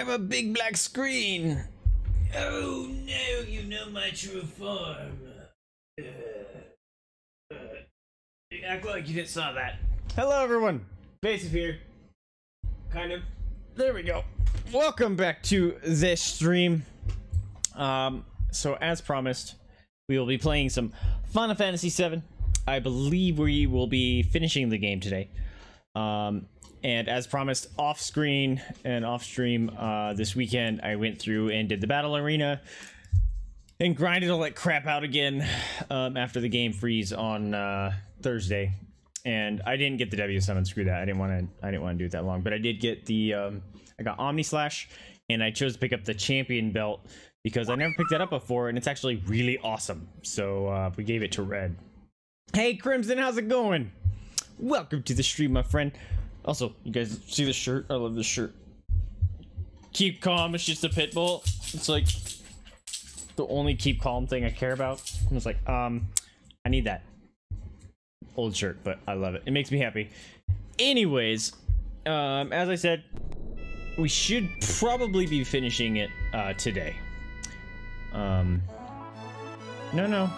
I have a big black screen. Oh no, you know my true form. Uh, uh, act like you didn't saw that. Hello everyone, Vaesive here. Kind of. There we go. Welcome back to this stream. Um, so as promised, we will be playing some Final Fantasy VII. I believe we will be finishing the game today. Um, and as promised, off screen and off stream uh, this weekend, I went through and did the battle arena and grinded all that crap out again um, after the game freeze on uh, Thursday. And I didn't get the W7. Screw that. I didn't want to. I didn't want to do it that long. But I did get the. Um, I got Omni Slash, and I chose to pick up the Champion Belt because I never picked that up before, and it's actually really awesome. So uh, we gave it to Red. Hey Crimson, how's it going? Welcome to the stream, my friend. Also, you guys see the shirt? I love this shirt. Keep calm, it's just a pit bull. It's like the only keep calm thing I care about. I was like, um, I need that. Old shirt, but I love it. It makes me happy. Anyways, um, as I said, we should probably be finishing it uh, today. Um, no, no.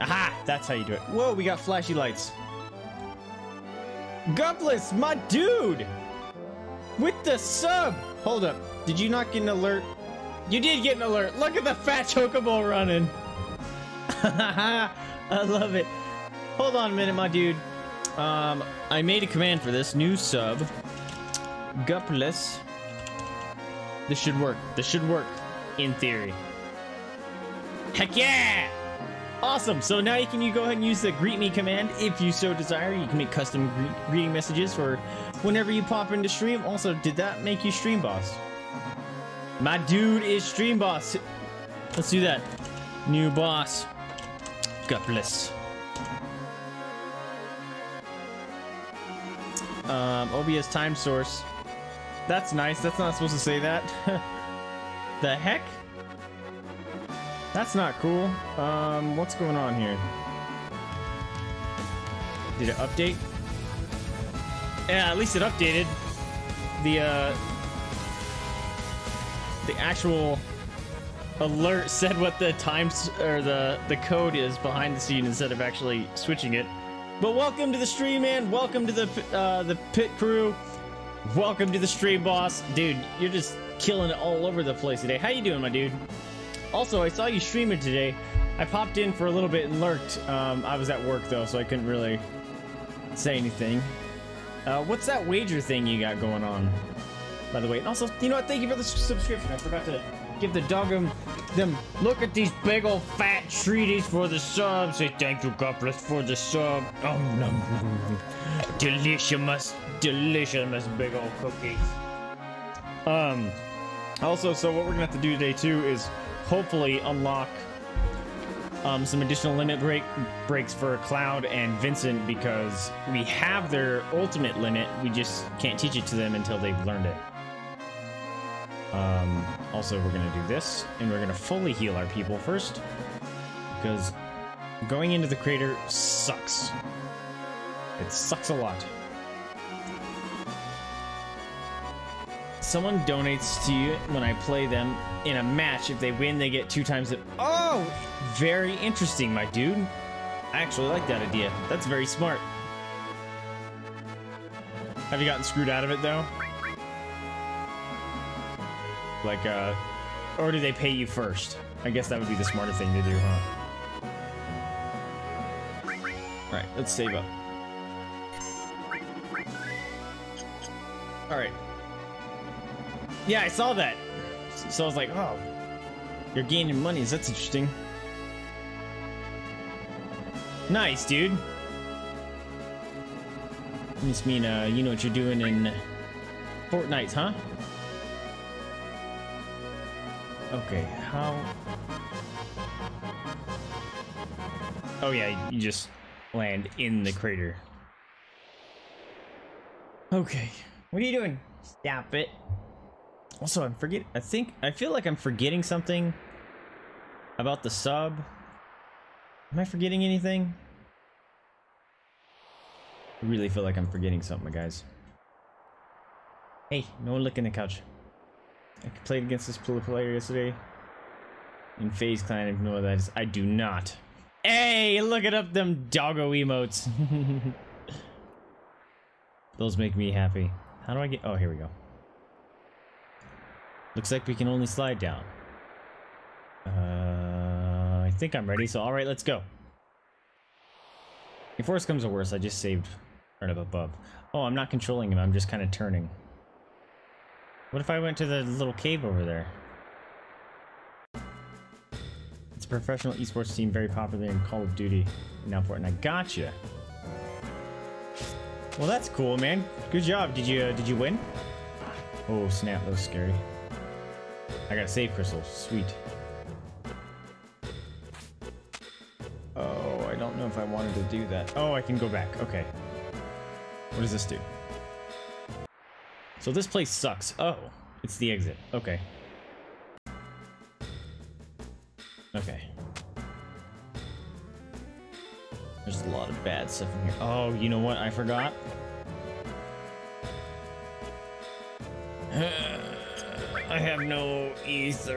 Aha! That's how you do it. Whoa, we got flashy lights. Gupless, my dude! With the sub! Hold up. Did you not get an alert? You did get an alert. Look at the fat chocobo running. I love it. Hold on a minute, my dude. Um, I made a command for this. New sub. Gupless. This should work. This should work. In theory. Heck yeah! Awesome. So now you can you go ahead and use the greet me command if you so desire. You can make custom gre greeting messages for whenever you pop into stream. Also, did that make you stream boss? My dude is stream boss. Let's do that. New boss. God bless. Um, OBS time source. That's nice. That's not supposed to say that. the heck? That's not cool. Um, what's going on here? Did it update? Yeah, at least it updated. The, uh... The actual alert said what the times or the the code is behind the scene instead of actually switching it. But welcome to the stream, man. Welcome to the uh, the pit crew. Welcome to the stream, boss. Dude, you're just killing it all over the place today. How you doing, my dude? Also, I saw you streaming today. I popped in for a little bit and lurked. Um, I was at work though, so I couldn't really say anything. Uh, what's that wager thing you got going on? By the way, and also, you know what? Thank you for the subscription. I forgot to give the dog them. Look at these big old fat treaties for the sub. Say thank you, Gupless, for the sub. Oh no, delicious, delicious, big old cookies. Um. Also, so what we're gonna have to do today too is hopefully unlock um, some additional limit break breaks for Cloud and Vincent because we have their ultimate limit. We just can't teach it to them until they've learned it. Um, also, we're gonna do this, and we're gonna fully heal our people first because going into the crater sucks. It sucks a lot. Someone donates to you when I play them in a match. If they win, they get two times it. Oh, very interesting, my dude. I actually like that idea. That's very smart. Have you gotten screwed out of it, though? Like, uh, or do they pay you first? I guess that would be the smarter thing to do, huh? Alright, let's save up. Alright. Yeah, I saw that. So I was like, oh, you're gaining monies. That's interesting. Nice, dude. Must mean, uh, you know what you're doing in Fortnite, huh? Okay, how... Oh yeah, you just land in the crater. Okay, what are you doing? Stop it. Also, I'm forget. I think I feel like I'm forgetting something about the sub. Am I forgetting anything? I really feel like I'm forgetting something, guys. Hey, no one licking the couch. I played against this player yesterday. In FaZe Clan, what that is. I do not. Hey, look at up them doggo emotes. Those make me happy. How do I get... Oh, here we go. Looks like we can only slide down. Uh, I think I'm ready, so alright, let's go. If worse comes to worse, I just saved right up above. Oh, I'm not controlling him, I'm just kind of turning. What if I went to the little cave over there? It's a professional esports team very popular in Call of Duty now Fortnite. Gotcha. Well, that's cool, man. Good job. Did you uh, did you win? Oh snap, that was scary. I got save crystal. Sweet. Oh, I don't know if I wanted to do that. Oh, I can go back. Okay. What does this do? So this place sucks. Oh, it's the exit. Okay. Okay. There's a lot of bad stuff in here. Oh, you know what? I forgot. I have no ethers.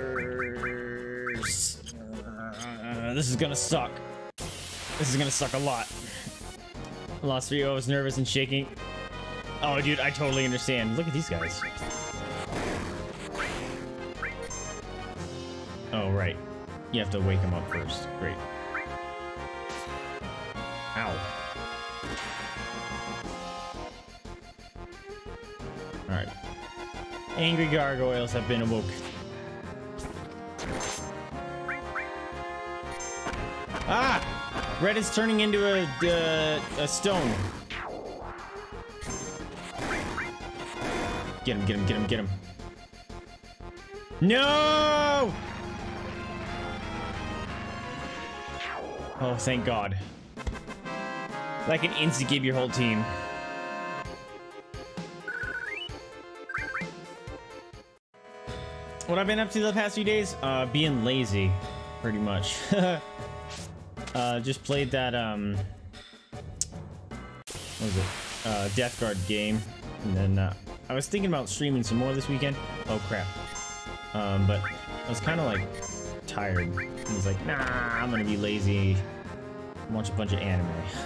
Uh, this is gonna suck. This is gonna suck a lot. Lost. I was nervous and shaking. Oh, dude, I totally understand. Look at these guys. Oh, right. You have to wake them up first. Great. Angry gargoyles have been awoke. Ah! Red is turning into a, a stone. Get him, get him, get him, get him. No! Oh, thank God. That can instant give your whole team. What I've been up to the past few days? Uh, being lazy, pretty much. uh, just played that, um... What was it? Uh, Death Guard game. And then, uh, I was thinking about streaming some more this weekend. Oh, crap. Um, but I was kind of, like, tired. I was like, nah, I'm gonna be lazy. Watch a bunch of anime.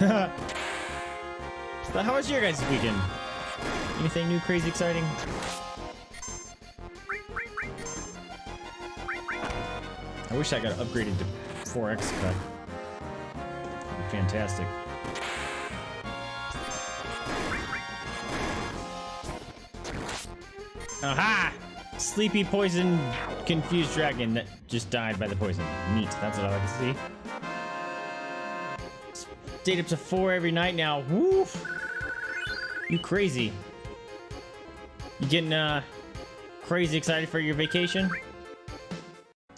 but how was your guys' weekend? Anything new, crazy, exciting? I wish I got upgraded to 4x cut. Fantastic. Aha! Sleepy poison confused dragon that just died by the poison. Neat, that's what I like to see. Stayed up to four every night now. Woof! You crazy. You getting uh crazy excited for your vacation?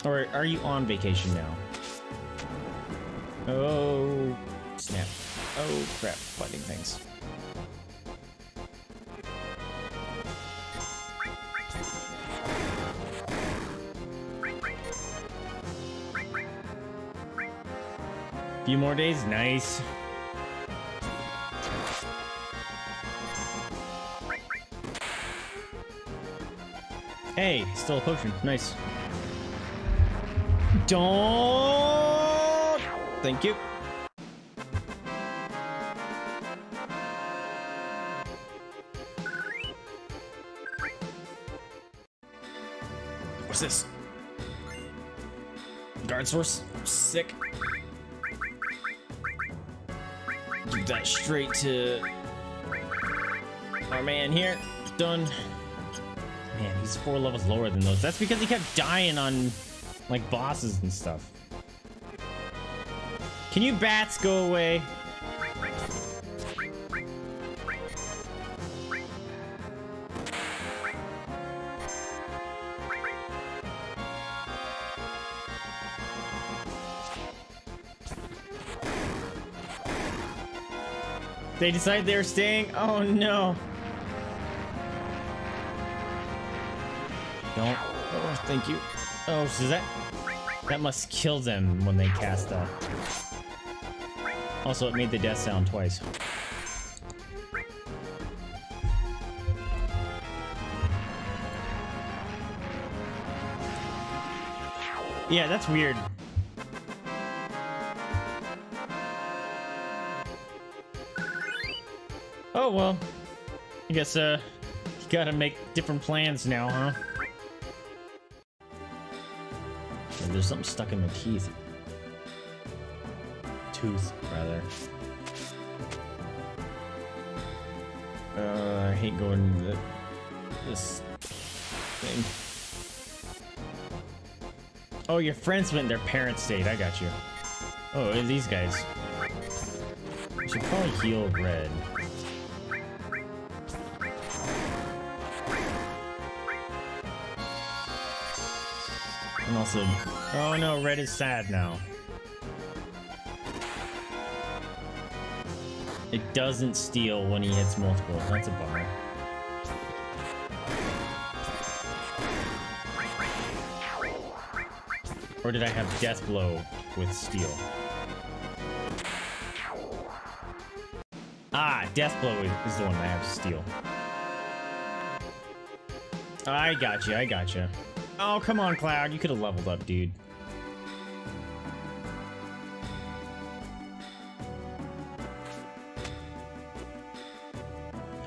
Or are you on vacation now? Oh, snap. Oh, crap. Fighting things. Few more days? Nice. Hey, still a potion. Nice. Don't. Thank you. What's this? Guard source? Sick. Give that straight to our man here. Done. Man, he's four levels lower than those. That's because he kept dying on like bosses and stuff. Can you bats go away? They decided they were staying? Oh no. Don't. Oh, thank you. Oh, so that... That must kill them when they cast that. Also, it made the death sound twice. Yeah, that's weird. Oh, well. I guess, uh, you gotta make different plans now, huh? There's something stuck in my teeth. Tooth, rather. Uh, I hate going to the, this thing. Oh, your friends went their parents' stayed. I got you. Oh, these guys. I should probably heal red. And also, oh no, red is sad now. It doesn't steal when he hits multiple. That's a bummer. Or did I have Death Blow with Steal? Ah, Death Blow is the one I have Steal. I got you, I got you. Oh, come on, Cloud. You could have leveled up, dude.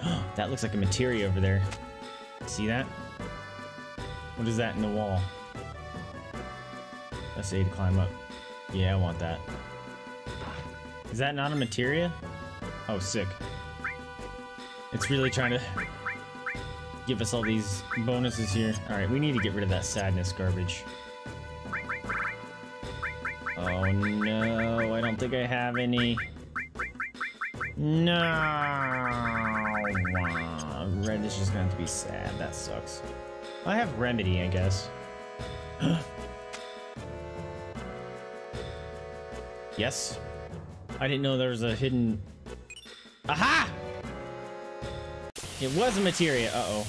that looks like a materia over there. See that? What is that in the wall? That's A to climb up. Yeah, I want that. Is that not a materia? Oh, sick. It's really trying to give us all these bonuses here. Alright, we need to get rid of that sadness garbage. Oh no, I don't think I have any. No. Uh, red is just going to be sad. That sucks. I have remedy, I guess. yes. I didn't know there was a hidden. Aha! It was a materia. Uh-oh.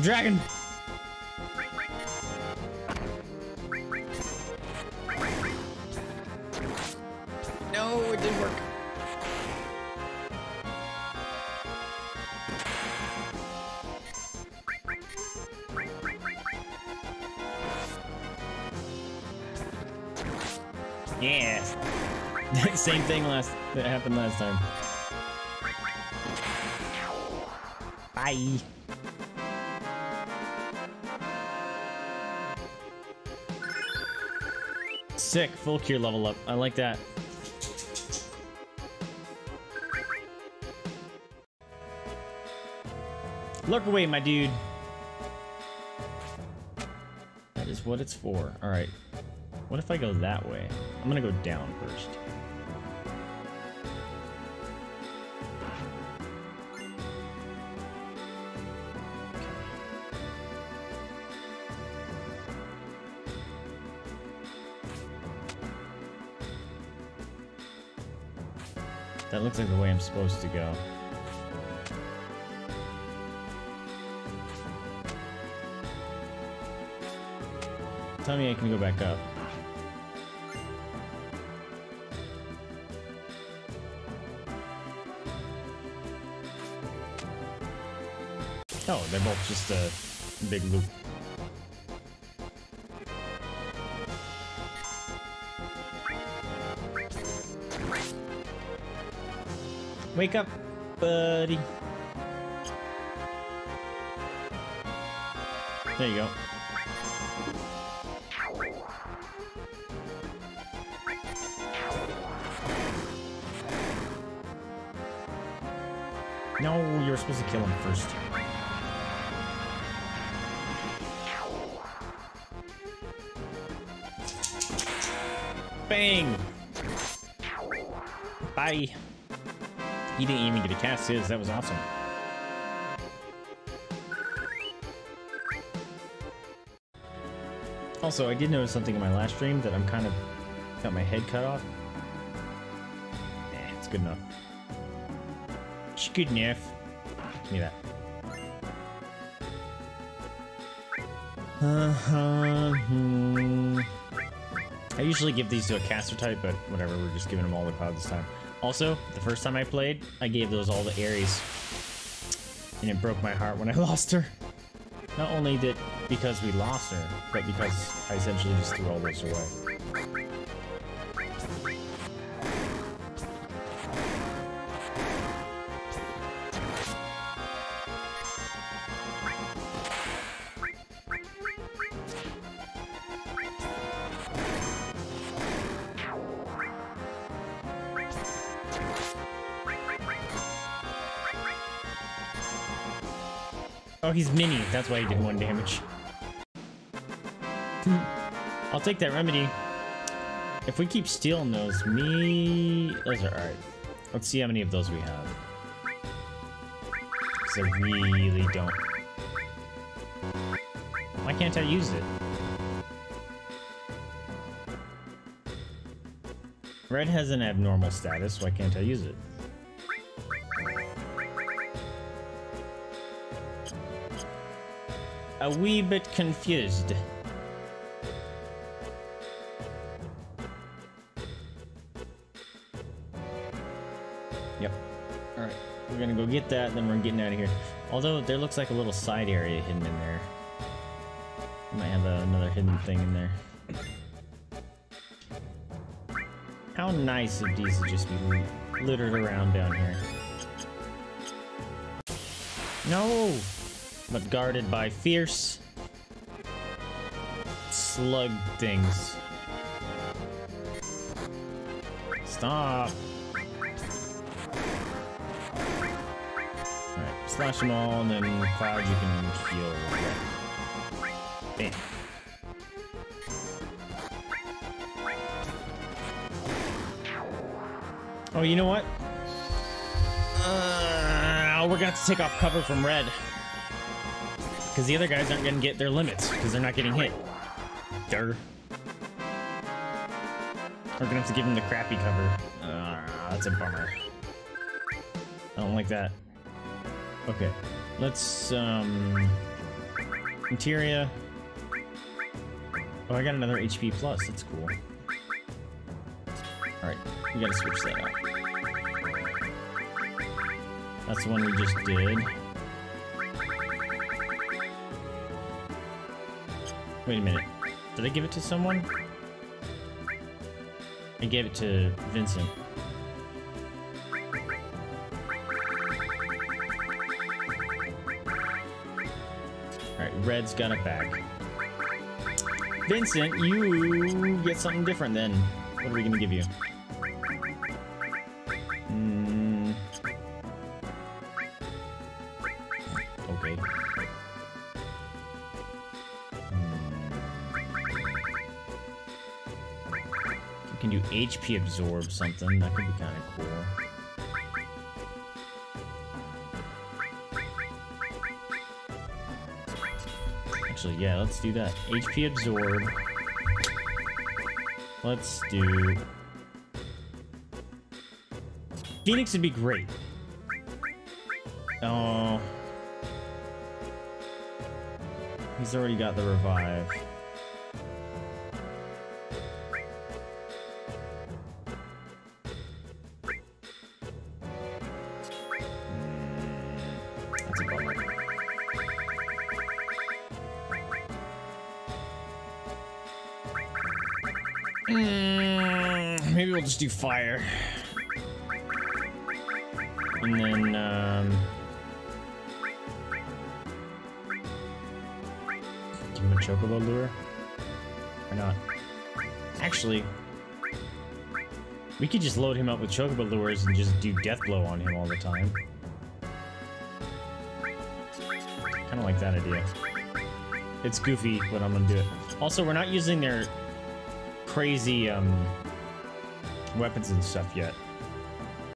Dragon! No, it didn't work. Yes. Same thing last that happened last time. Bye. Sick, full cure level up. I like that. Look away, my dude. That is what it's for. Alright. What if I go that way? I'm gonna go down first. That looks like the way I'm supposed to go. Tell me I can go back up. Oh, they're both just a big loop. Wake up, buddy. There you go. No, you're supposed to kill him first. Bang! Bye. He didn't even get a cast his. That was awesome. Also, I did notice something in my last stream that I'm kind of got my head cut off. Eh, it's good enough. It's good enough. Give me that. Uh-huh. Hmm. I usually give these to a caster type, but whatever, we're just giving them all the cloud this time. Also, the first time I played, I gave those all to Aeris. And it broke my heart when I lost her. Not only did because we lost her, but because I essentially just threw all those away. Oh, he's mini. That's why he did one damage. I'll take that remedy. If we keep stealing those, me... Those are alright. Let's see how many of those we have. Because I really don't. Why can't I use it? Red has an abnormal status, why can't I use it? A wee bit confused. Yep. Alright, we're gonna go get that, then we're getting out of here. Although, there looks like a little side area hidden in there. Might have a, another hidden thing in there. How nice of these to just be littered around down here. No! But guarded by fierce slug things. Stop! Alright, slash them all, and then Cloud you can heal. Bam. Oh, you know what? Uh, we're gonna have to take off cover from red. Because the other guys aren't gonna get their limits, because they're not getting hit. Durr. We're gonna have to give them the crappy cover. Uh, that's a bummer. I don't like that. Okay. Let's, um... Interior. Oh, I got another HP plus. That's cool. Alright, we gotta switch that out. That's the one we just did. Wait a minute. Did I give it to someone? I gave it to Vincent. Alright, Red's got it back. Vincent, you get something different then. What are we gonna give you? HP absorb something. That could be kind of cool. Actually, yeah, let's do that. HP absorb. Let's do... Phoenix would be great. Oh. He's already got the revive. Mm, maybe we'll just do fire. And then, um... Give him a chocobo lure? Or not? Actually, we could just load him up with chocobo lures and just do death blow on him all the time. Kind of like that idea. It's goofy, but I'm gonna do it. Also, we're not using their crazy um, weapons and stuff yet.